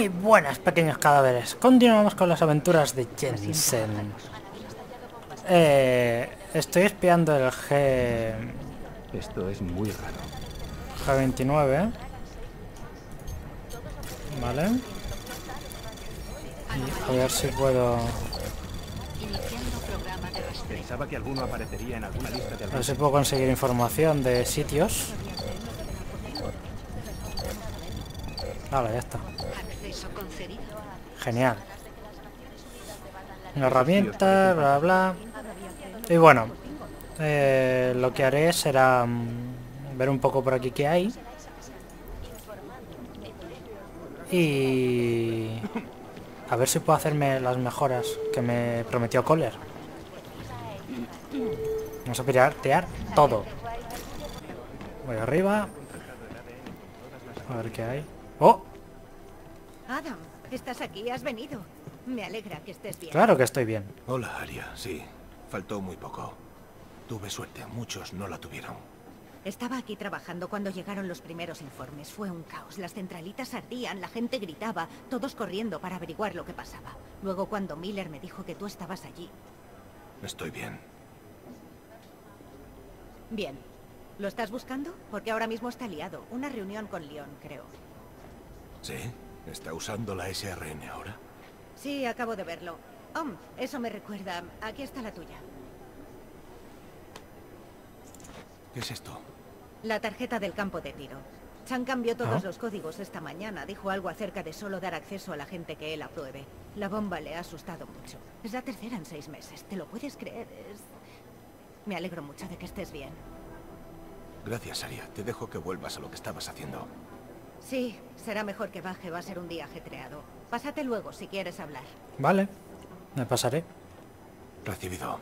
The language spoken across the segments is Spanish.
Muy buenas, pequeños cadáveres. Continuamos con las aventuras de Jensen. Eh, estoy espiando el G... Esto es muy raro. G29. Vale. Y a ver si puedo... Pensaba que alguno aparecería en alguna lista de A ver si puedo conseguir información de sitios. Vale, ya está. Genial. Una herramienta, bla bla. Y bueno, eh, lo que haré será mm, ver un poco por aquí que hay. Y a ver si puedo hacerme las mejoras que me prometió Kohler. Vamos a piratear todo. Voy arriba. A ver qué hay. ¡Oh! Adam, estás aquí, has venido. Me alegra que estés bien. Claro que estoy bien. Hola, Aria. Sí, faltó muy poco. Tuve suerte, muchos no la tuvieron. Estaba aquí trabajando cuando llegaron los primeros informes. Fue un caos. Las centralitas ardían, la gente gritaba, todos corriendo para averiguar lo que pasaba. Luego cuando Miller me dijo que tú estabas allí. Estoy bien. Bien. ¿Lo estás buscando? Porque ahora mismo está liado. Una reunión con Leon, creo. ¿Sí? ¿Está usando la SRN ahora? Sí, acabo de verlo. Oh, eso me recuerda. Aquí está la tuya. ¿Qué es esto? La tarjeta del campo de tiro. Chan cambió todos Ah. los códigos esta mañana. Dijo algo acerca de solo dar acceso a la gente que él apruebe. La bomba le ha asustado mucho. Es la tercera en seis meses. ¿Te lo puedes creer? Es... Me alegro mucho de que estés bien. Gracias, Aria. Te dejo que vuelvas a lo que estabas haciendo. Sí, será mejor que baje. Va a ser un día ajetreado. Pásate luego si quieres hablar. Vale. Me pasaré. Recibido.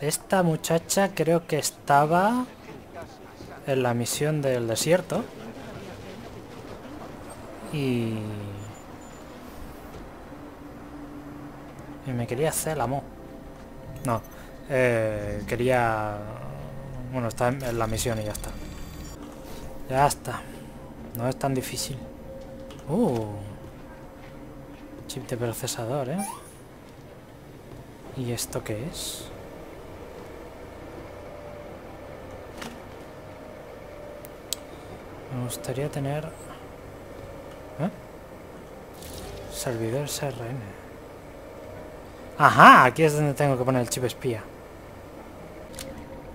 Esta muchacha creo que estaba en la misión del desierto. Y... Me quería hacer el amor. No. eh, quería... Bueno, está en la misión y ya está. Ya está. No es tan difícil. Uh. Chip de procesador, ¿eh? ¿Y esto qué es? Me gustaría tener... ¿Eh? Servidor SRN. Ajá, aquí es donde tengo que poner el chip espía.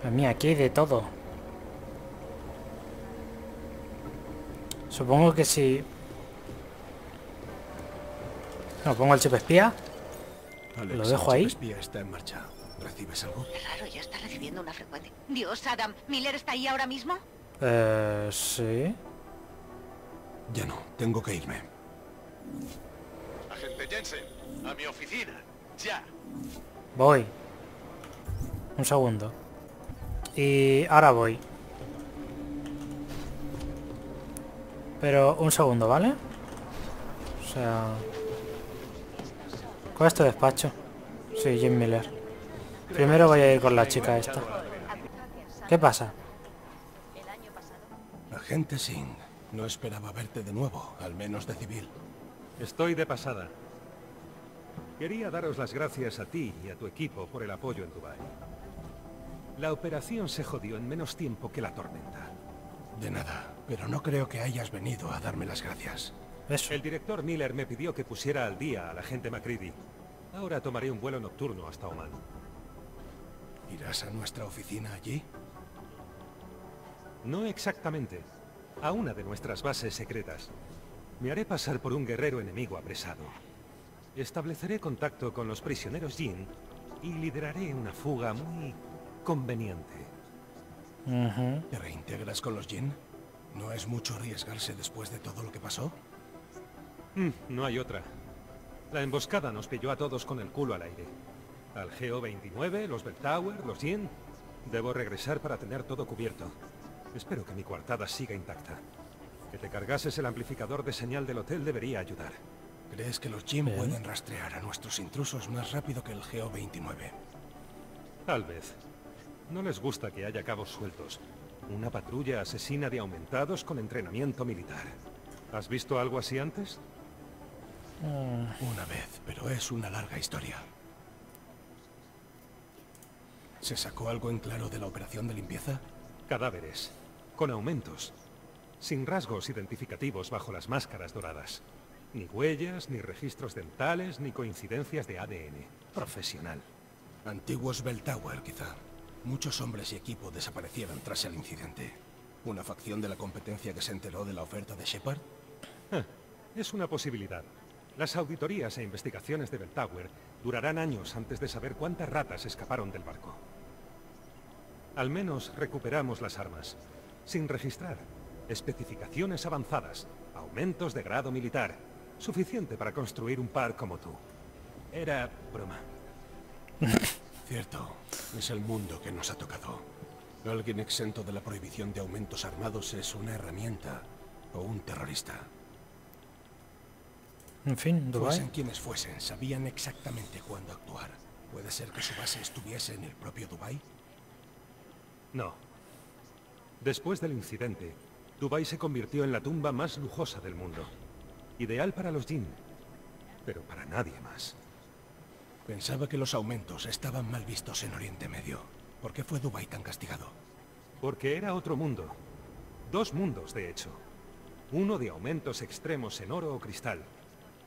Madre mía, aquí hay de todo. Supongo que si... No, pongo el chip espía. Alex, ¿Lo dejo el ahí? chip espía está en marcha. ¿Recibes algo? Qué raro, ya está recibiendo una frecuencia. Dios, Adam, ¿Miller está ahí ahora mismo? Eh, sí. Ya no. Tengo que irme. Agente Jensen, a mi oficina. Ya. Voy. Un segundo. Y ahora voy. Pero un segundo, ¿vale? O sea... ¿Cuál es tu despacho? Sí, Jim Miller. Primero voy a ir con la chica esta. ¿Qué pasa? Agente Singh. No esperaba verte de nuevo, al menos de civil. Estoy de pasada. Quería daros las gracias a ti y a tu equipo por el apoyo en Dubai. La operación se jodió en menos tiempo que la tormenta. De nada, pero no creo que hayas venido a darme las gracias. Eso. El director Miller me pidió que pusiera al día a la gente Macready. Ahora tomaré un vuelo nocturno hasta Oman. ¿Irás a nuestra oficina allí? No exactamente. A una de nuestras bases secretas. Me haré pasar por un guerrero enemigo apresado. Estableceré contacto con los prisioneros Jin y lideraré una fuga muy conveniente. ¿Te reintegras con los Jin? ¿No es mucho arriesgarse después de todo lo que pasó? Mm, no hay otra. La emboscada nos pilló a todos con el culo al aire. Al GO-29, los Bell Tower, los Yin. Debo regresar para tener todo cubierto. Espero que mi coartada siga intacta. Que te cargases el amplificador de señal del hotel debería ayudar. ¿Crees que los Bien. pueden rastrear a nuestros intrusos más rápido que el GO-29? Tal vez. No les gusta que haya cabos sueltos. Una patrulla asesina de aumentados con entrenamiento militar. ¿Has visto algo así antes? Una vez, pero es una larga historia. ¿Se sacó algo en claro de la operación de limpieza? Cadáveres, con aumentos, sin rasgos identificativos bajo las máscaras doradas. Ni huellas, ni registros dentales, ni coincidencias de ADN. Profesional. Antiguos Bell Tower, quizá. Muchos hombres y equipo desaparecieron tras el incidente. ¿Una facción de la competencia que se enteró de la oferta de Shepard? Ah, Es una posibilidad. Las auditorías e investigaciones de Bell Tower durarán años antes de saber cuántas ratas escaparon del barco. Al menos recuperamos las armas, sin registrar. Especificaciones avanzadas, aumentos de grado militar, suficiente para construir un par como tú. Era broma. Cierto, es el mundo que nos ha tocado. Alguien exento de la prohibición de aumentos armados es una herramienta o un terrorista. En fin, Dubai. Fuesen quienes fuesen, sabían exactamente cuándo actuar. ¿Puede ser que su base estuviese en el propio Dubai? No. Después del incidente, Dubái se convirtió en la tumba más lujosa del mundo. Ideal para los Jin, pero para nadie más. Pensaba que los aumentos estaban mal vistos en Oriente Medio. ¿Por qué fue Dubai tan castigado? Porque era otro mundo. Dos mundos, de hecho. Uno de aumentos extremos en oro o cristal,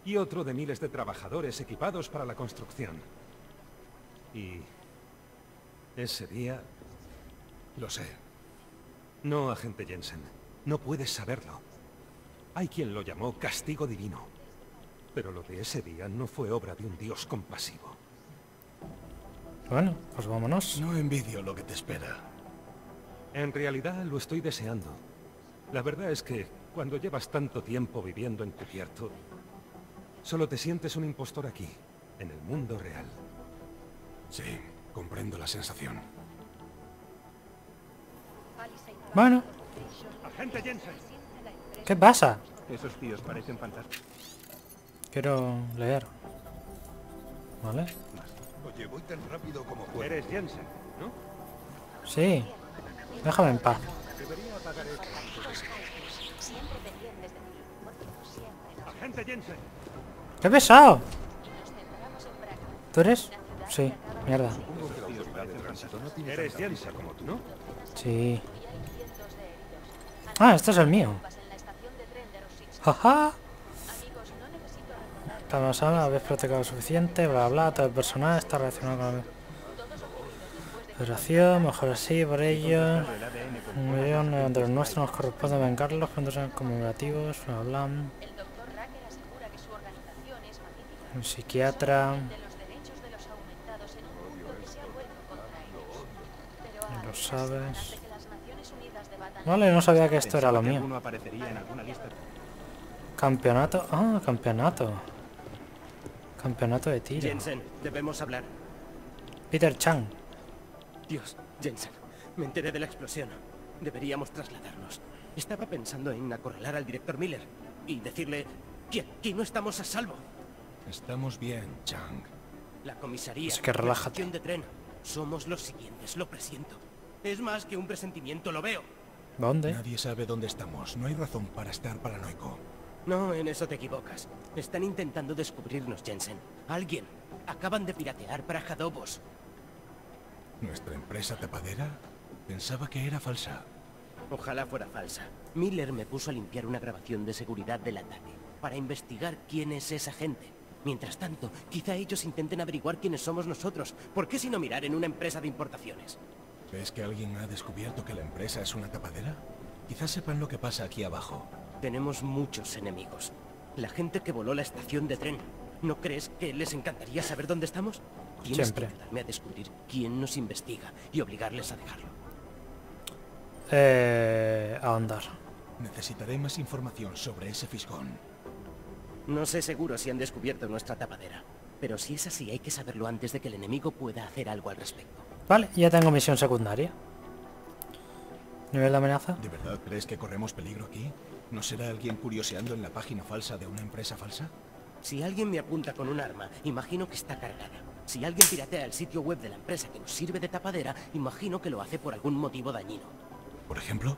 y otro de miles de trabajadores equipados para la construcción. Y... Ese día... Lo sé. No, agente Jensen. No puedes saberlo. Hay quien lo llamó castigo divino. Pero lo de ese día no fue obra de un dios compasivo. Bueno, pues vámonos. No envidio lo que te espera. En realidad lo estoy deseando. La verdad es que cuando llevas tanto tiempo viviendo encubierto, solo te sientes un impostor aquí, en el mundo real. Sí, comprendo la sensación. Bueno, Agente Jensen. ¿qué pasa? Esos tíos parecen fantásticos. Quiero leer. ¿Vale? Oye, voy tan rápido como puedo. Eres Jensen, ¿no? Sí. Déjame en paz. Agente Jensen. ¡Qué pesado! ¿Tú eres? Sí, mierda. Eres Jensen, como tú, ¿no? Sí. Ah, este es el mío. Jaja. Estamos habla, habéis practicado suficiente, bla bla, todo el personal está relacionado con la Federación, mejor así, por ello. Un millón de los nuestros nos corresponde vengarlos cuando sean conmemorativos, bla bla. Un psiquiatra. Lo sabes. Vale, no sabía que esto era lo mío. Campeonato. Ah, campeonato. Campeonato de tiro. Jensen, debemos hablar. Peter Chang. Dios, Jensen, me enteré de la explosión. Deberíamos trasladarnos. Estaba pensando en acorralar al director Miller y decirle que aquí no estamos a salvo. Estamos bien, Chang. La comisaría, Así que la relájate. de tren. Somos los siguientes, lo presiento. Es más que un presentimiento, lo veo. ¿Dónde? Nadie sabe dónde estamos. No hay razón para estar paranoico. No, en eso te equivocas. Están intentando descubrirnos, Jensen. Alguien. Acaban de piratear para Jadobos. ¿Nuestra empresa tapadera? Pensaba que era falsa. Ojalá fuera falsa. Miller me puso a limpiar una grabación de seguridad del ataque para investigar quién es esa gente. Mientras tanto, quizá ellos intenten averiguar quiénes somos nosotros. ¿Por qué si no mirar en una empresa de importaciones? ¿Ves que alguien ha descubierto que la empresa es una tapadera? Quizás sepan lo que pasa aquí abajo. Tenemos muchos enemigos. La gente que voló la estación de tren. ¿No crees que les encantaría saber dónde estamos? Tienes Siempre. que ayudarme a descubrir quién nos investiga y obligarles a dejarlo. Eh, ahondar. Necesitaré más información sobre ese fisgón. No sé seguro si han descubierto nuestra tapadera. Pero si es así, hay que saberlo antes de que el enemigo pueda hacer algo al respecto. Vale, ya tengo misión secundaria. Nivel de amenaza. ¿De verdad crees que corremos peligro aquí? ¿No será alguien curioseando en la página falsa de una empresa falsa? Si alguien me apunta con un arma, imagino que está cargada. Si alguien piratea el sitio web de la empresa que nos sirve de tapadera, imagino que lo hace por algún motivo dañino. Por ejemplo,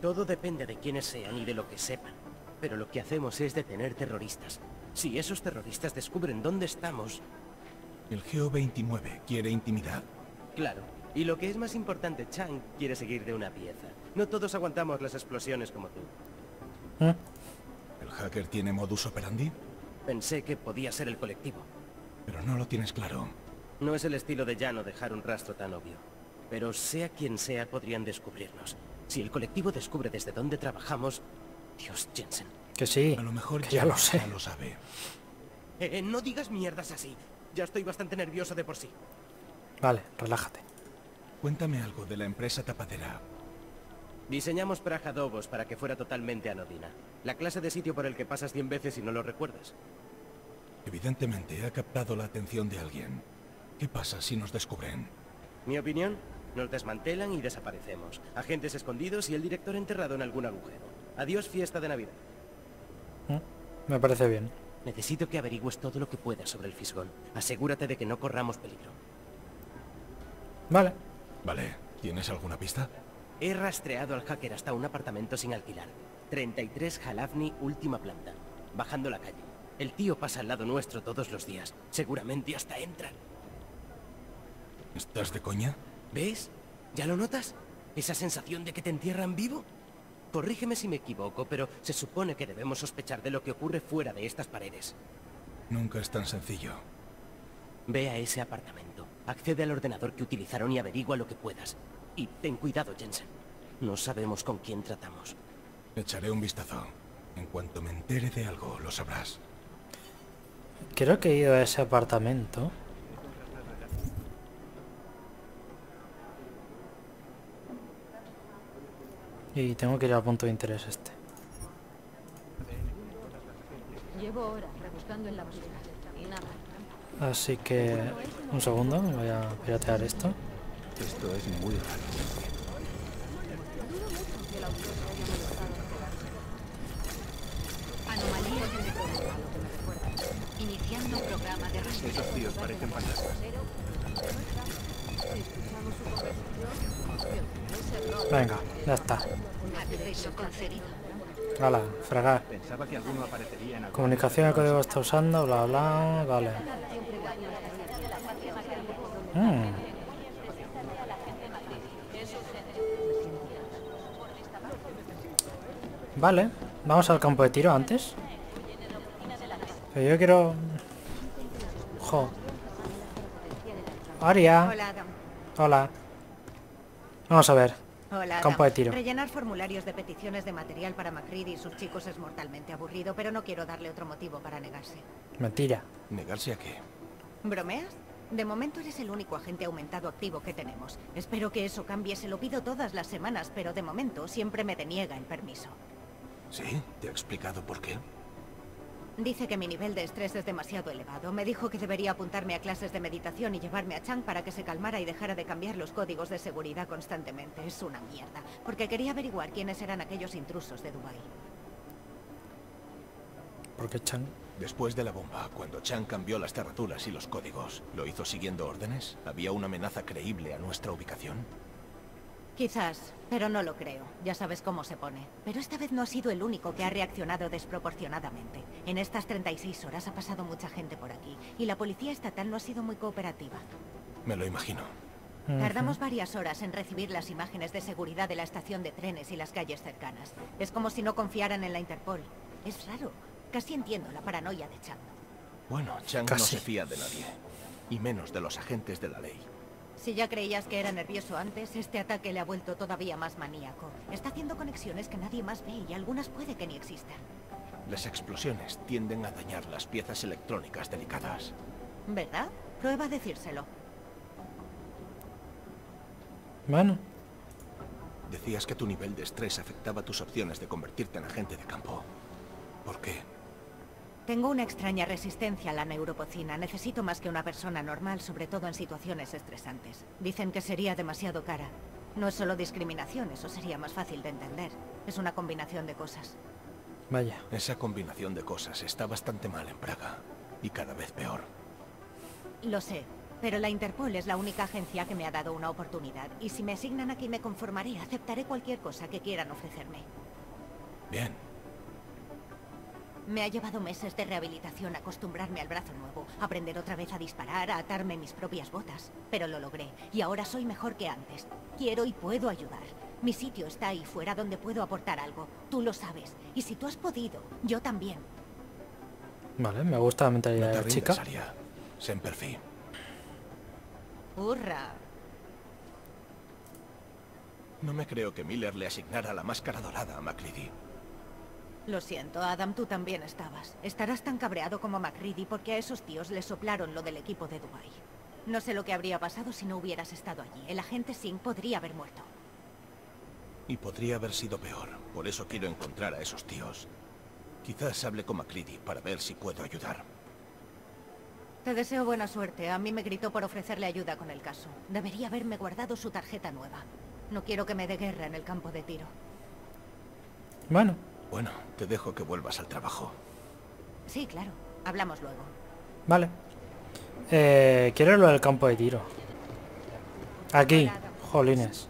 Todo depende de quiénes sean y de lo que sepan. pero lo que hacemos es detener terroristas. Si esos terroristas descubren dónde estamos, El GO-29 quiere intimidad. claro. Y lo que es más importante, Chang quiere seguir de una pieza. No todos aguantamos las explosiones como tú. ¿Eh? ¿El hacker tiene modus operandi? Pensé que podía ser el colectivo. Pero no lo tienes claro. No es el estilo de Llano dejar un rastro tan obvio. Pero sea quien sea, podrían descubrirnos. Si el colectivo descubre desde dónde trabajamos... Dios, Jensen. Que sí, A lo mejor que ya lo sé. ya lo sabe. Eh, eh, no digas mierdas así. Ya estoy bastante nervioso de por sí. Vale, relájate. Cuéntame algo de la empresa tapadera. Diseñamos Praja Dobos para que fuera totalmente anodina. La clase de sitio por el que pasas 100 veces y no lo recuerdas. Evidentemente ha captado la atención de alguien. ¿Qué pasa si nos descubren? Mi opinión, nos desmantelan y desaparecemos. Agentes escondidos y el director enterrado en algún agujero. Adiós fiesta de Navidad. ¿Eh? Me parece bien. Necesito que averigües todo lo que puedas sobre el fisgón. Asegúrate de que no corramos peligro. Vale. Vale, ¿tienes alguna pista? He rastreado al hacker hasta un apartamento sin alquilar. 33 Jalafni, última planta. Bajando la calle. El tío pasa al lado nuestro todos los días. Seguramente hasta entra. ¿Estás de coña? ¿Ves? ¿Ya lo notas? ¿Esa sensación de que te entierran vivo? Corrígeme si me equivoco, pero se supone que debemos sospechar de lo que ocurre fuera de estas paredes. Nunca es tan sencillo. Ve a ese apartamento. Accede al ordenador que utilizaron y averigua lo que puedas. Y ten cuidado, Jensen. No sabemos con quién tratamos. Echaré un vistazo. En cuanto me entere de algo, lo sabrás. Creo que he ido a ese apartamento. Y tengo que ir al punto de interés este. Llevo horas rebuscando en la basura y nada. Así que... Un segundo, voy a piratear esto. Esto es muy raro. Anomalías de programa, lo que me recuerda. Iniciando programa de rastreo. Esos tíos parecen fantasmas. Venga, ya está. Hala, fregar. Pensaba que alguno aparecería en algún... Comunicación, el código está usando, bla bla, vale. Mm, Vale, vamos al campo de tiro antes. Pero yo quiero... Jo. Aria. Hola, Adam. Hola. Vamos a ver. Hola, Campo de tiro. Rellenar formularios de peticiones de material para Macready y sus chicos es mortalmente aburrido, pero no quiero darle otro motivo para negarse. Mentira. ¿Negarse a qué? ¿Bromeas? De momento eres el único agente aumentado activo que tenemos. Espero que eso cambie, se lo pido todas las semanas, pero de momento siempre me deniega el permiso. ¿Sí? ¿Te ha explicado por qué? Dice que mi nivel de estrés es demasiado elevado. Me dijo que debería apuntarme a clases de meditación y llevarme a Chang para que se calmara y dejara de cambiar los códigos de seguridad constantemente. Es una mierda. Porque quería averiguar quiénes eran aquellos intrusos de Dubai. Porque Chan... Después de la bomba, cuando Chan cambió las terraturas y los códigos, ¿lo hizo siguiendo órdenes? ¿Había una amenaza creíble a nuestra ubicación? Quizás, pero no lo creo. Ya sabes cómo se pone. Pero esta vez no ha sido el único que ha reaccionado desproporcionadamente. En estas 36 horas ha pasado mucha gente por aquí, y la policía estatal no ha sido muy cooperativa. Me lo imagino. Tardamos varias horas en recibir las imágenes de seguridad de la estación de trenes y las calles cercanas. Es como si no confiaran en la Interpol. Es raro. Casi entiendo la paranoia de Chang. Bueno, Chang no se fía de nadie. Y menos de los agentes de la ley. Si ya creías que era nervioso antes, este ataque le ha vuelto todavía más maníaco. Está haciendo conexiones que nadie más ve y algunas puede que ni existan. Las explosiones tienden a dañar las piezas electrónicas delicadas. ¿Verdad? Prueba a decírselo. Bueno, Decías que tu nivel de estrés afectaba tus opciones de convertirte en agente de campo. ¿Por qué? Tengo una extraña resistencia a la neuropocina. Necesito más que una persona normal, sobre todo en situaciones estresantes. Dicen que sería demasiado cara. No es solo discriminación, eso sería más fácil de entender. Es una combinación de cosas. vaya. Esa combinación de cosas está bastante mal en Praga. Y cada vez peor. Lo sé, pero la Interpol es la única agencia que me ha dado una oportunidad. Y si me asignan aquí me conformaré, aceptaré cualquier cosa que quieran ofrecerme. Bien. Me ha llevado meses de rehabilitación acostumbrarme al brazo nuevo, aprender otra vez a disparar, a atarme mis propias botas. Pero lo logré, y ahora soy mejor que antes. Quiero y puedo ayudar. Mi sitio está ahí fuera donde puedo aportar algo. Tú lo sabes. Y si tú has podido, yo también. Vale, me gusta la No mentalidad te de la chica. rindas, Aria. Semper Fi. ¡Hurra! No me creo que Miller le asignara la máscara dorada a MacReady. Lo siento, Adam, tú también estabas. Estarás tan cabreado como MacReady porque a esos tíos les soplaron lo del equipo de Dubai. No sé lo que habría pasado si no hubieras estado allí. El agente Singh podría haber muerto. Y podría haber sido peor. Por eso quiero encontrar a esos tíos. Quizás hable con MacReady para ver si puedo ayudar. Te deseo buena suerte. A mí me gritó por ofrecerle ayuda con el caso. Debería haberme guardado su tarjeta nueva. No quiero que me dé guerra en el campo de tiro. Bueno, Bueno, te dejo que vuelvas al trabajo. Sí, claro. Hablamos luego. vale. Eh, quiero lo del campo de tiro. Aquí, jolines.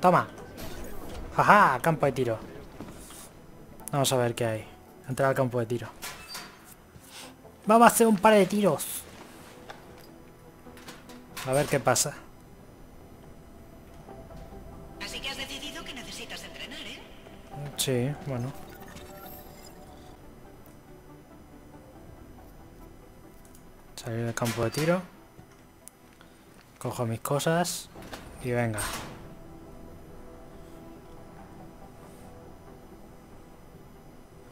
Toma. Ajá, campo de tiro. Vamos a ver qué hay. Entrar al campo de tiro. Vamos a hacer un par de tiros. A ver qué pasa. Sí, bueno. Salir del campo de tiro. Cojo mis cosas. Y venga.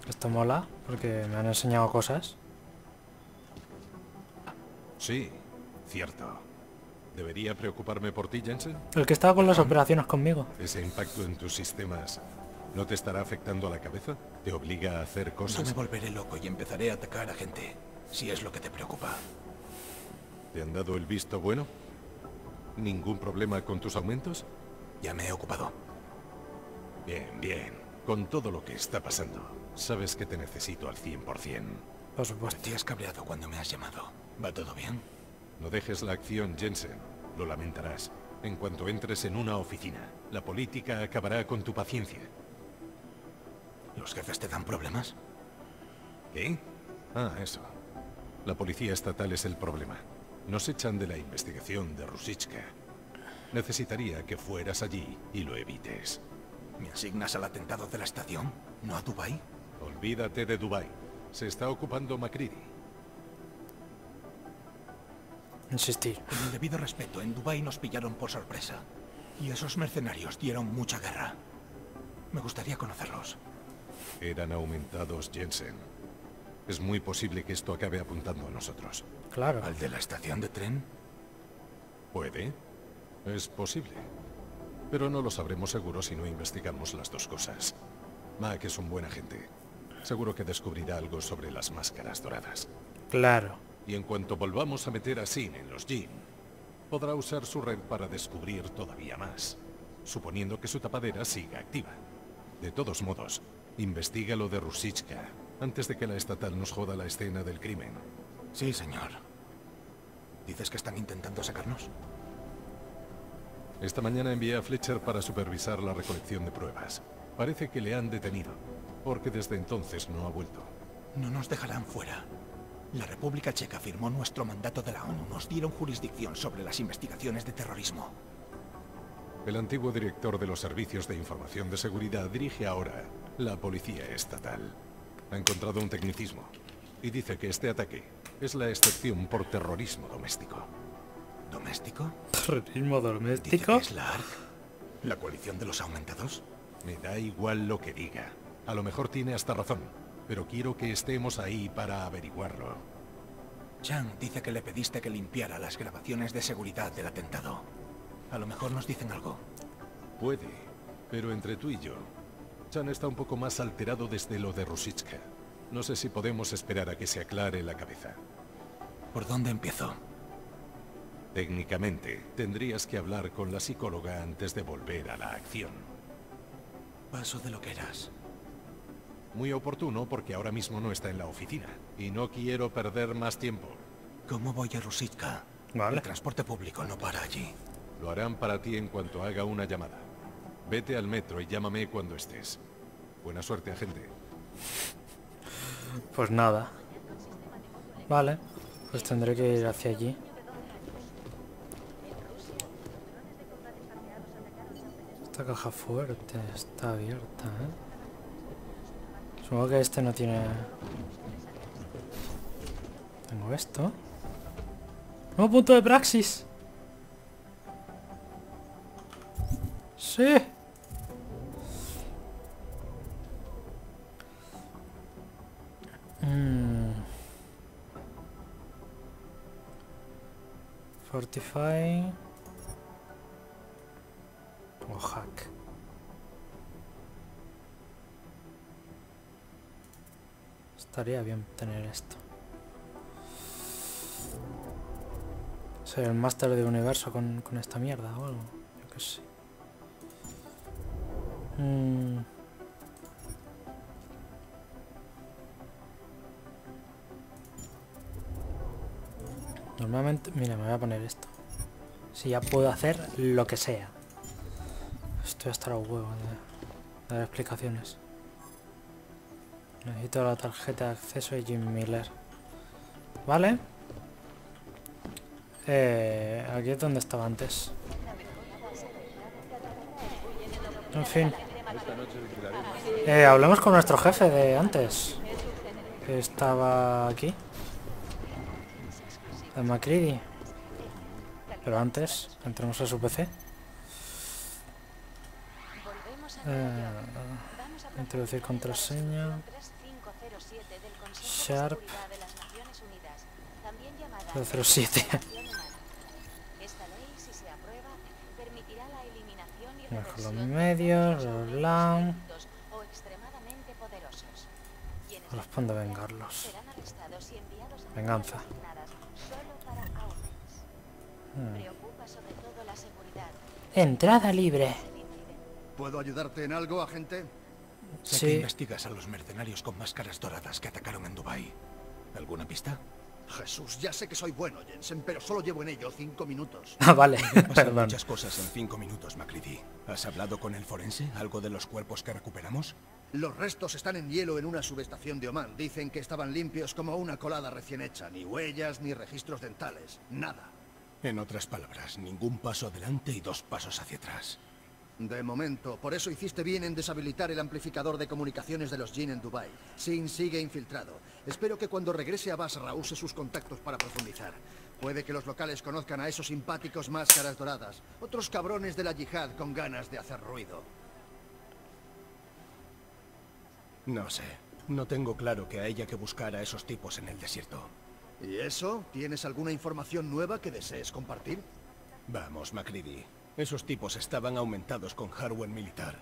Esto mola, porque me han enseñado cosas. Sí, cierto. ¿Debería preocuparme por ti, Jensen? El que estaba con las operaciones conmigo. ¿Ese impacto en tus sistemas no te estará afectando a la cabeza? ¿Te obliga a hacer No cosas? me volveré loco y empezaré a atacar a gente. Si es lo que te preocupa. ¿Te han dado el visto bueno? ¿Ningún problema con tus aumentos? Ya me he ocupado. Bien, bien. Con todo lo que está pasando, sabes que te necesito al 100%. Por supuesto. Te has cabreado cuando me has llamado. ¿Va todo bien? No dejes la acción, Jensen. Lo lamentarás. En cuanto entres en una oficina, la política acabará con tu paciencia. ¿Los jefes te dan problemas? ¿Qué? Ah, eso. La policía estatal es el problema. Nos echan de la investigación de Rusichka. Necesitaría que fueras allí y lo evites. ¿Me asignas al atentado de la estación? ¿No a Dubai? Olvídate de Dubai. Se está ocupando Macready. Insistir. Con el debido respeto, en Dubai nos pillaron por sorpresa. Y esos mercenarios dieron mucha guerra. Me gustaría conocerlos. Eran aumentados, Jensen. Es muy posible que esto acabe apuntando a nosotros. Claro. ¿Al de la estación de tren? ¿Puede? Es posible. Pero no lo sabremos seguro si no investigamos las dos cosas. Mac es un buen agente. Seguro que descubrirá algo sobre las máscaras doradas. Claro. Y en cuanto volvamos a meter a Sin en los Jin, podrá usar su red para descubrir todavía más, suponiendo que su tapadera siga activa. De todos modos, investiga lo de Rusichka antes de que la estatal nos joda la escena del crimen. Sí, señor. ¿Dices que están intentando sacarnos? Esta mañana envié a Fletcher para supervisar la recolección de pruebas. Parece que le han detenido, porque desde entonces no ha vuelto. No nos dejarán fuera. La República Checa firmó nuestro mandato de la ONU. Nos dieron jurisdicción sobre las investigaciones de terrorismo. El antiguo director de los servicios de información de seguridad dirige ahora la policía estatal. Ha encontrado un tecnicismo y dice que este ataque es la excepción por terrorismo doméstico. ¿Doméstico? Terrorismo ¿Dice doméstico. es la ARC? ¿La coalición de los aumentados? Me da igual lo que diga. A lo mejor tiene hasta razón, pero quiero que estemos ahí para averiguarlo. Chang dice que le pediste que limpiara las grabaciones de seguridad del atentado. A lo mejor nos dicen algo. Puede, pero entre tú y yo, Chan está un poco más alterado desde lo de Rusichka. No sé si podemos esperar a que se aclare la cabeza. ¿Por dónde empiezo? Técnicamente, tendrías que hablar con la psicóloga antes de volver a la acción. Paso de lo que eras. Muy oportuno porque ahora mismo no está en la oficina y no quiero perder más tiempo. ¿Cómo voy a Rusitka? Vale. El transporte público no para allí. Lo harán para ti en cuanto haga una llamada. Vete al metro y llámame cuando estés. Buena suerte, agente. Pues nada. Vale. Pues tendré que ir hacia allí. Esta caja fuerte está abierta, ¿eh? Supongo que este no tiene... Tengo esto. ¡Nuevo punto de praxis! ¡Sí! Mm. Fortify... O hack. Estaría bien tener esto. Ser el máster de universo con, con esta mierda o algo. Yo qué sé. Mm. Normalmente... Mira, me voy a poner esto. Si ya puedo hacer lo que sea. Estoy hasta los huevos de, dar explicaciones. Necesito la tarjeta de acceso de Jim Miller. Vale. Eh, aquí es donde estaba antes. En fin. Eh, hablemos con nuestro jefe de antes. Que estaba aquí. De Macready. Pero antes, entremos a su PC. Eh, introducir contraseña. Sharp 007. Bajo los medios, los LAN. Corresponde vengarlos. Venganza. Hmm. Entrada libre. ¿Puedo ayudarte en algo, agente? Sé Sí. que investigas a los mercenarios con máscaras doradas que atacaron en Dubai. ¿Alguna pista? Jesús, ya sé que soy bueno, Jensen, pero solo llevo en ello cinco minutos. Ah, vale, perdón. muchas cosas en cinco minutos, Macready. ¿Has hablado con el forense? ¿Algo de los cuerpos que recuperamos? Los restos están en hielo en una subestación de Oman. Dicen que estaban limpios como una colada recién hecha. Ni huellas, ni registros dentales. Nada. En otras palabras, ningún paso adelante y dos pasos hacia atrás. De momento, por eso hiciste bien en deshabilitar el amplificador de comunicaciones de los Jin en Dubai. Sin sigue infiltrado. Espero que cuando regrese a Basra use sus contactos para profundizar. Puede que los locales conozcan a esos simpáticos máscaras doradas. Otros cabrones de la yihad con ganas de hacer ruido. No sé. No tengo claro que haya que buscar a esos tipos en el desierto. ¿Y eso? ¿Tienes alguna información nueva que desees compartir? Vamos, Macready. Esos tipos estaban aumentados con hardware militar.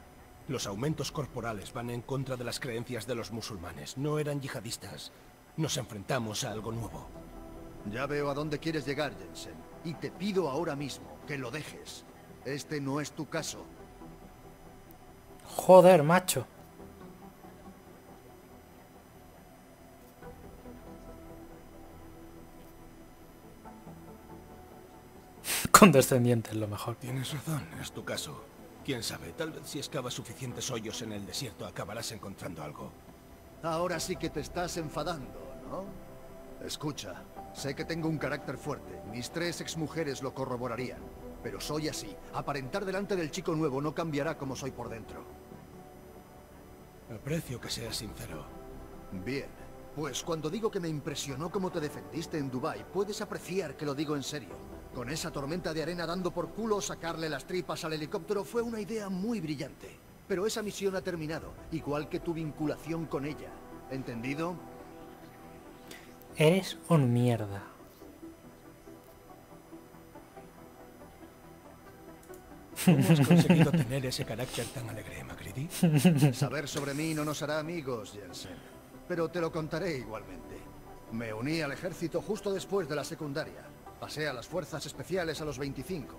Los aumentos corporales van en contra de las creencias de los musulmanes. No eran yihadistas. Nos enfrentamos a algo nuevo. Ya veo a dónde quieres llegar, Jensen. Y te pido ahora mismo que lo dejes. Este no es tu caso. Joder, macho. Condescendiente es lo mejor. Tienes razón, es tu caso. Quién sabe, tal vez si excavas suficientes hoyos en el desierto acabarás encontrando algo. Ahora sí que te estás enfadando, ¿no? Escucha, sé que tengo un carácter fuerte. Mis tres exmujeres lo corroborarían. Pero soy así. Aparentar delante del chico nuevo no cambiará como soy por dentro. Aprecio que seas sincero. Bien. Pues cuando digo que me impresionó cómo te defendiste en Dubai, puedes apreciar que lo digo en serio. Con esa tormenta de arena dando por culo, sacarle las tripas al helicóptero fue una idea muy brillante. Pero esa misión ha terminado, igual que tu vinculación con ella. ¿Entendido? Eres un mierda. ¿Cómo has conseguido tener ese carácter tan alegre, Macready? Saber sobre mí no nos hará amigos, Jensen. Pero te lo contaré igualmente. Me uní al ejército justo después de la secundaria. Pasé a las fuerzas especiales a los 25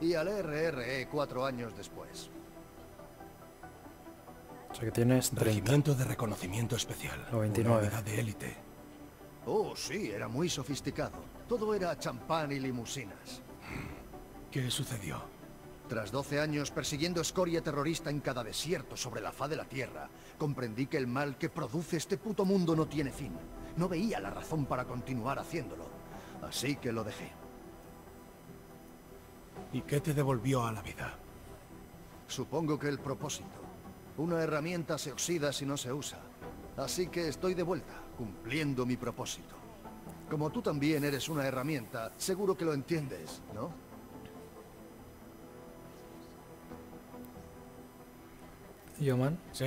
y al RRE cuatro años después. O sea que tienes 30. Regimiento de reconocimiento especial. O 29. Una unidad de élite. Oh, sí, era muy sofisticado. Todo era champán y limusinas. ¿Qué sucedió? Tras 12 años persiguiendo escoria terrorista en cada desierto sobre la faz de la Tierra, comprendí que el mal que produce este puto mundo no tiene fin. No veía la razón para continuar haciéndolo. Así que lo dejé. ¿Y qué te devolvió a la vida? Supongo que el propósito. Una herramienta se oxida si no se usa. Así que estoy de vuelta, cumpliendo mi propósito. Como tú también eres una herramienta, seguro que lo entiendes, ¿no? Yo, man. Sí.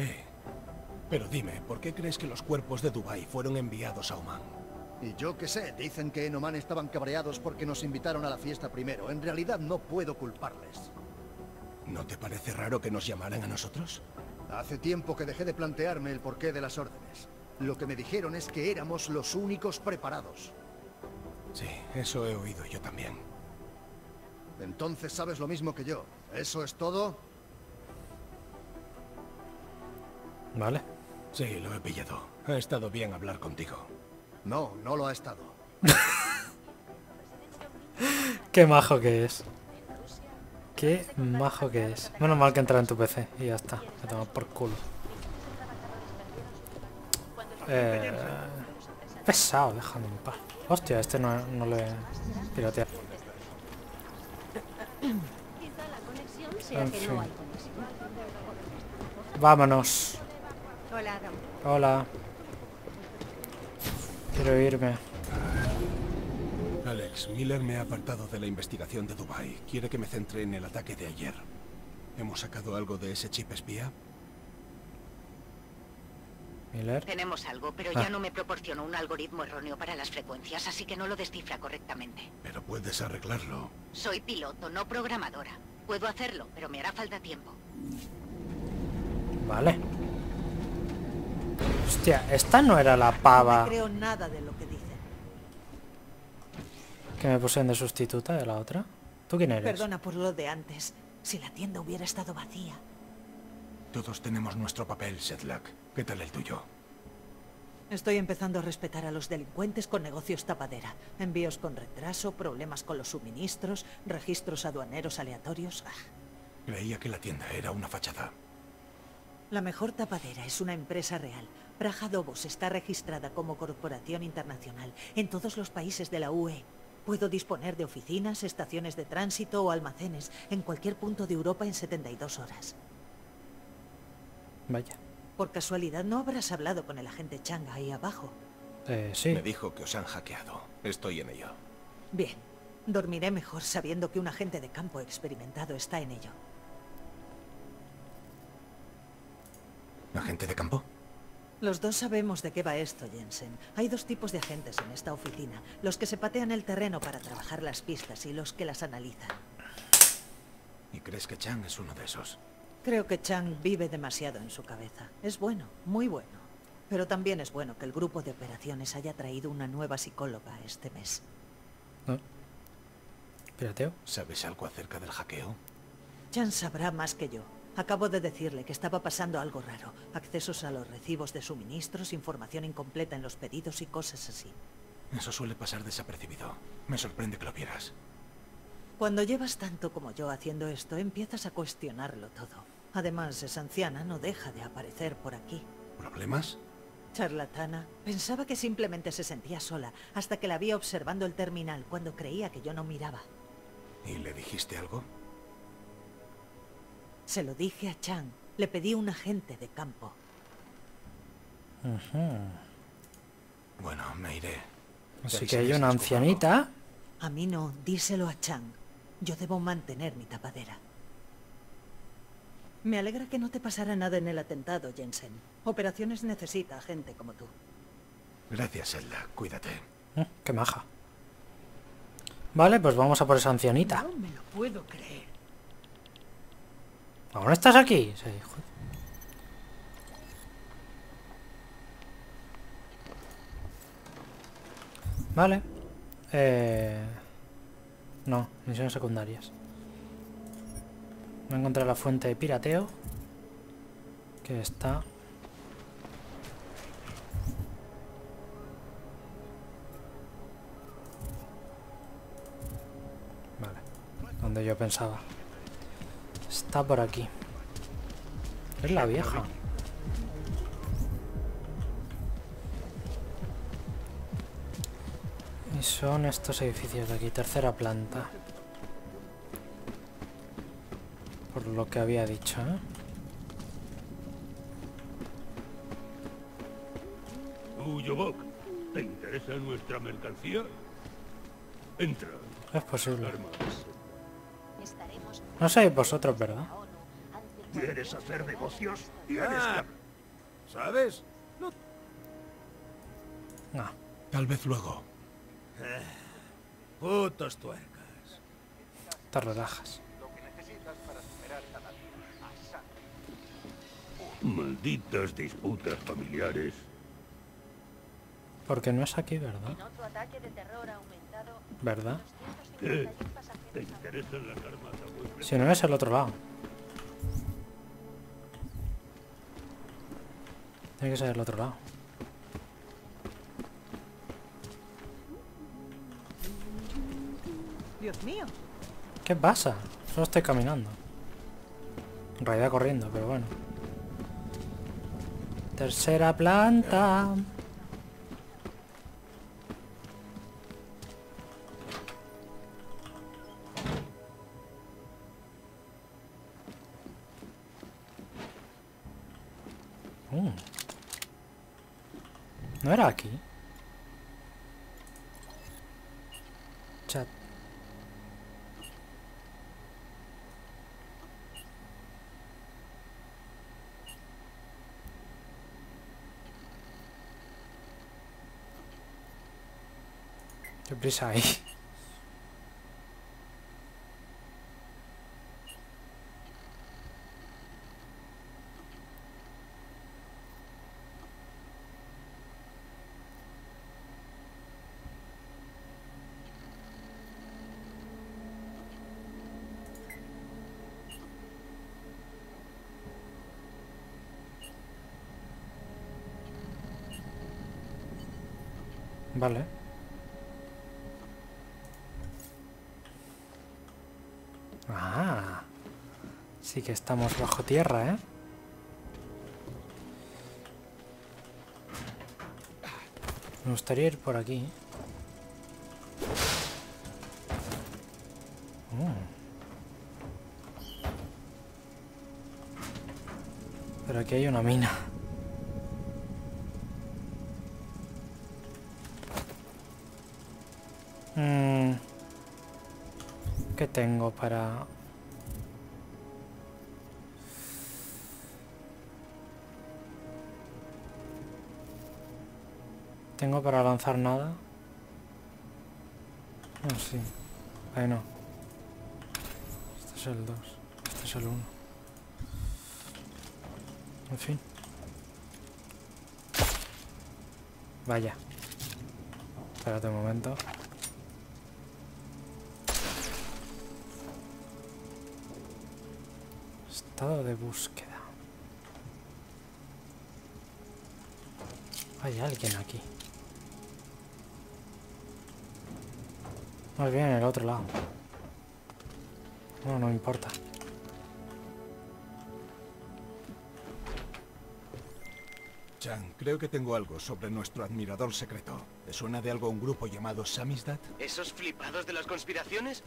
Pero dime, ¿por qué crees que los cuerpos de Dubai fueron enviados a Oman? Y yo qué sé, dicen que en Oman estaban cabreados porque nos invitaron a la fiesta primero. En realidad no puedo culparles. ¿No te parece raro que nos llamaran a nosotros? Hace tiempo que dejé de plantearme el porqué de las órdenes. Lo que me dijeron es que éramos los únicos preparados. Sí, eso he oído yo también. Entonces sabes lo mismo que yo. ¿Eso es todo? Vale. Sí, lo he pillado. Ha estado bien hablar contigo. No, no lo ha estado. Qué majo que es. Qué majo que es. Menos mal que entra en tu PC y ya está. Me tomo por culo. Eh, pesado, déjame en paz. Hostia, este no, no le piratea. Quizá la conexión sea En que fin. no hay conexión. Vámonos. Hola. Quiero irme. Alex, Miller me ha apartado de la investigación de Dubai. Quiere que me centre en el ataque de ayer. ¿Hemos sacado algo de ese chip espía? Miller. Tenemos algo, pero Ah. ya no me proporcionó un algoritmo erróneo para las frecuencias, así que no lo descifra correctamente. Pero puedes arreglarlo. Soy piloto, no programadora. Puedo hacerlo, pero me hará falta tiempo. Vale. Hostia, esta no era la No pava creo nada de lo que dicen. que me pusieron de sustituta de la otra. ¿Tú quién eres? Perdona por lo de antes. Si la tienda hubiera estado vacía. Todos tenemos nuestro papel, Sedlak. ¿Qué tal el tuyo? Estoy empezando a respetar a los delincuentes con negocios tapadera. Envíos con retraso, problemas con los suministros, registros aduaneros aleatorios. Ah. Creía que la tienda era una fachada. La mejor tapadera es una empresa real. Praja Dobos está registrada como corporación internacional en todos los países de la UE. Puedo disponer de oficinas, estaciones de tránsito o almacenes en cualquier punto de Europa en 72 horas. Vaya. Por casualidad, ¿no habrás hablado con el agente Chang ahí abajo? Eh, sí. Me dijo que os han hackeado. Estoy en ello. Bien. Dormiré mejor sabiendo que un agente de campo experimentado está en ello. ¿Agente de campo? Los dos sabemos de qué va esto, Jensen. Hay dos tipos de agentes en esta oficina. Los que se patean el terreno para trabajar las pistas y los que las analizan. ¿Y crees que Chang es uno de esos? Creo que Chang vive demasiado en su cabeza. Es bueno, muy bueno. Pero también es bueno que el grupo de operaciones haya traído una nueva psicóloga este mes. ¿No? Pirateo. ¿Sabes algo acerca del hackeo? Chan sabrá más que yo. Acabo de decirle que estaba pasando algo raro. Accesos a los recibos de suministros, información incompleta en los pedidos y cosas así. Eso suele pasar desapercibido. Me sorprende que lo vieras. Cuando llevas tanto como yo haciendo esto, empiezas a cuestionarlo todo. Además, esa anciana no deja de aparecer por aquí. ¿Problemas? Charlatana. Pensaba que simplemente se sentía sola, hasta que la vi observando el terminal cuando creía que yo no miraba. ¿Y le dijiste algo? Se lo dije a Chang. Le pedí un agente de campo. Bueno, me iré. Así ¿Te que hay una ancianita. A mí no, díselo a Chang. Yo debo mantener mi tapadera. Me alegra que no te pasara nada en el atentado, Jensen. Operaciones necesita gente como tú. Gracias, Zelda. Cuídate. Mm, qué maja. Vale, pues vamos a por esa ancianita. No me lo puedo creer. ¿Aún estás aquí? Sí, joder. Vale. Eh... No, misiones secundarias. Voy a encontrar la fuente de pirateo. Que está... Vale. Donde yo pensaba. Está por aquí. Es la vieja. Y son estos edificios de aquí, tercera planta. Por lo que había dicho, ¿eh? Tú, Yobok, ¿te interesa nuestra mercancía? Entra. Es posible. Armas. No sé vosotros, ¿verdad? ¿Quieres hacer negocios? Tienes Ah, ¿Sabes? No. No. Tal vez luego. Putos tuercas. Te relajas. que... Malditas disputas familiares. Porque no es aquí, ¿verdad? ¿Verdad? Si no es el otro lado. Tiene que ser el otro lado. Dios mío. ¿Qué pasa? Solo estoy caminando. En realidad corriendo, pero bueno. Tercera planta. ¿No era aquí? Chat. Qué prisa hay. Vale. Ah. Sí que estamos bajo tierra, ¿eh? Me gustaría ir por aquí. Mm. Pero aquí hay una mina. Para...? ¿Tengo para lanzar nada? Ah, sí. Ahí no. Este es el 2. Este es el 1. En fin. Vaya. Espérate un momento. Estado de búsqueda. Hay alguien aquí. Más bien en el otro lado. Bueno, no importa. Chan, creo que tengo algo sobre nuestro admirador secreto. ¿Te suena de algo un grupo llamado Samizdat? ¿Esos flipados de las conspiraciones?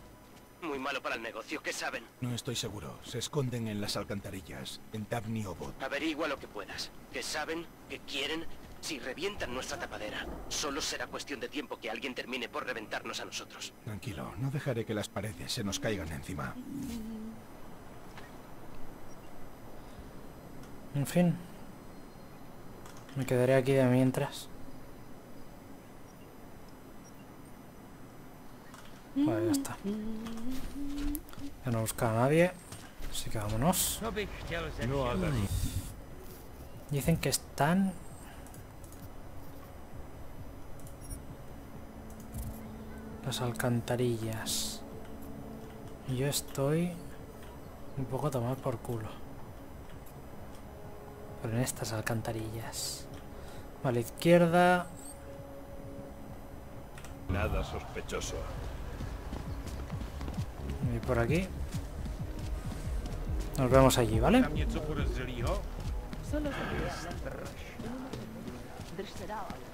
Muy malo para el negocio, ¿qué saben? No estoy seguro. Se esconden en las alcantarillas, en Tabni Obot. Averigua lo que puedas. ¿Qué saben? ¿Qué quieren? Si revientan nuestra tapadera, solo será cuestión de tiempo que alguien termine por reventarnos a nosotros. Tranquilo, no dejaré que las paredes se nos caigan encima. En fin. Me quedaré aquí de mientras. Vale, ya está. Ya no busca a nadie. Así que vámonos. Dicen que están... Las alcantarillas. Yo estoy... Un poco a tomar por culo. Pero en estas alcantarillas. Vale, izquierda. Nada sospechoso. Y por aquí. Nos vemos allí, ¿vale? Hoy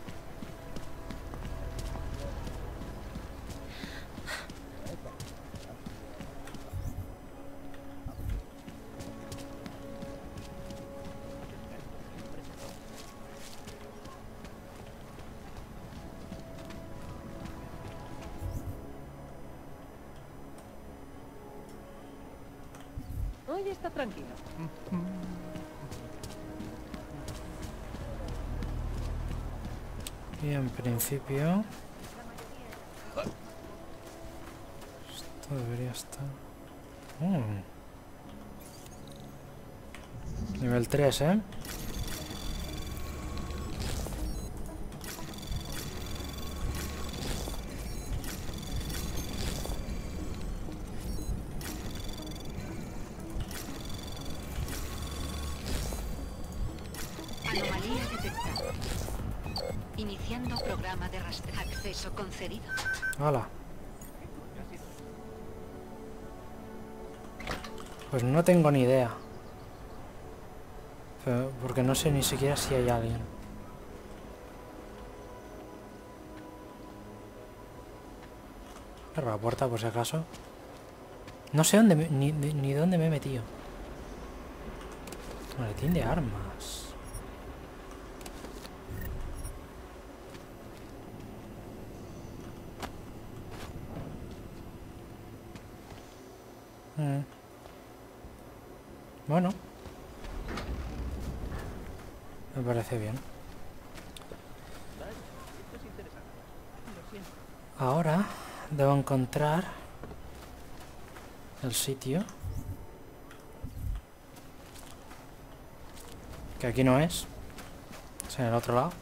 3, ¿eh? Iniciando programa de rastreo. Acceso concedido. Hala. Pues no tengo ni idea. Porque no sé ni siquiera si hay alguien. Cierro la puerta por si acaso. No sé dónde me- ni, ni- ni dónde me he metido. Maletín de armas. Mm. Bueno. Me bien. Ahora debo encontrar el sitio. Que aquí no es. Es en el otro lado.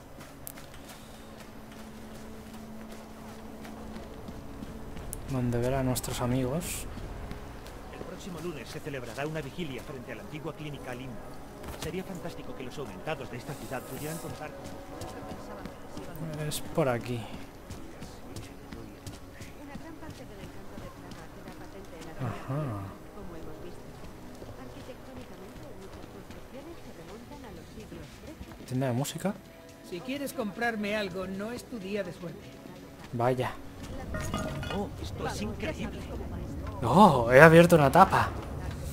Donde ver a nuestros amigos. El próximo lunes se celebrará una vigilia frente a la antigua clínica Limbo. Sería fantástico que los aumentados de esta ciudad pudieran contar con Es por aquí. Una gran parte del encanto de Praga queda patente en la Ajá. como hemos visto. Arquitectónicamente, muchas construcciones se remontan a los siglos XIII. ¿Tienda de música? Si quieres comprarme algo, no es tu día de suerte. Vaya. Oh, esto es increíble. ¡Oh! He abierto una tapa.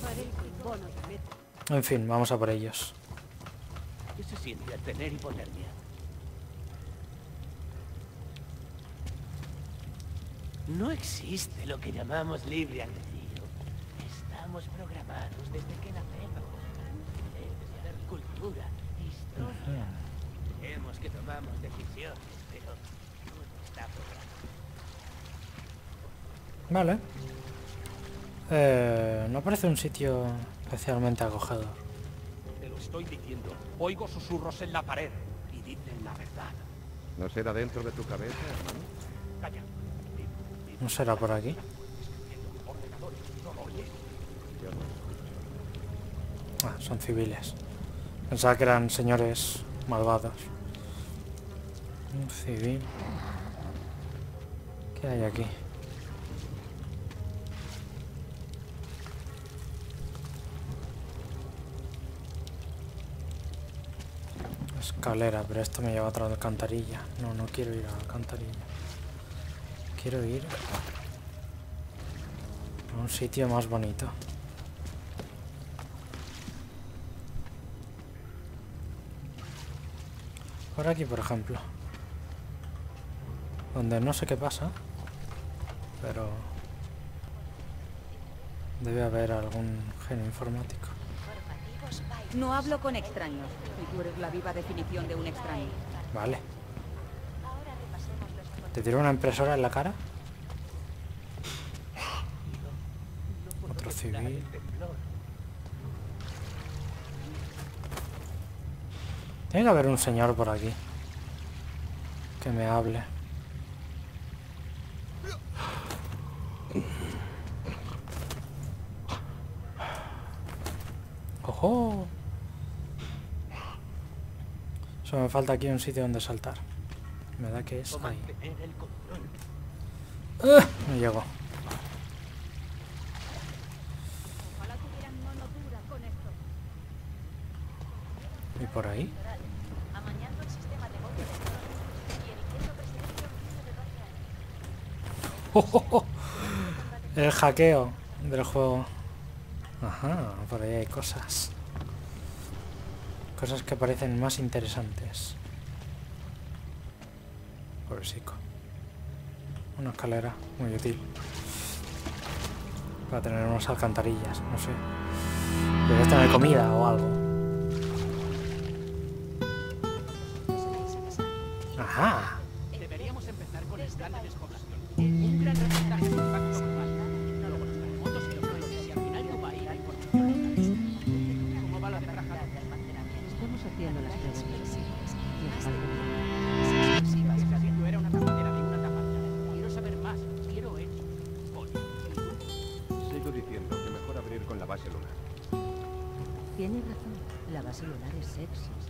Parezco un bono de metro. En fin, vamos a por ellos. ¿Qué se siente al tener hipotermia? No existe lo que llamamos libre albedrío. Estamos programados desde que nacemos. Haber cultura, historia. Creemos que tomamos decisiones, pero todo está programado. Vale. Eh, no parece un sitio especialmente acogedor. Te lo estoy diciendo. Oigo susurros en la pared y dicen la verdad. ¿No será dentro de tu cabeza, hermano? Calla. No será por aquí. Ah, son civiles. Pensaba que eran señores malvados. Un civil. ¿Qué hay aquí? Escalera, pero esto me lleva a otra alcantarilla. No, no quiero ir a la alcantarilla. Quiero ir a un sitio más bonito. Por aquí, por ejemplo. Donde no sé qué pasa. Pero... Debe haber algún genio informático. No hablo con extraños. Y tú eres la viva definición de un extraño. Vale. ¿Te tiro una impresora en la cara? Otro civil. Tiene que haber un señor por aquí. Que me hable. ¡Ojo! Me falta aquí un sitio donde saltar. Me da que es ahí. ¡Ah! No llego. ¿Y por ahí? El hackeo del juego. Ajá, por ahí hay cosas cosas que parecen más interesantes. Pobrecico. Una escalera, muy útil. Para tener unas alcantarillas, no sé. Debe tener comida o algo. Ajá. Deberíamos empezar con el plan. Un gran reportaje see another six.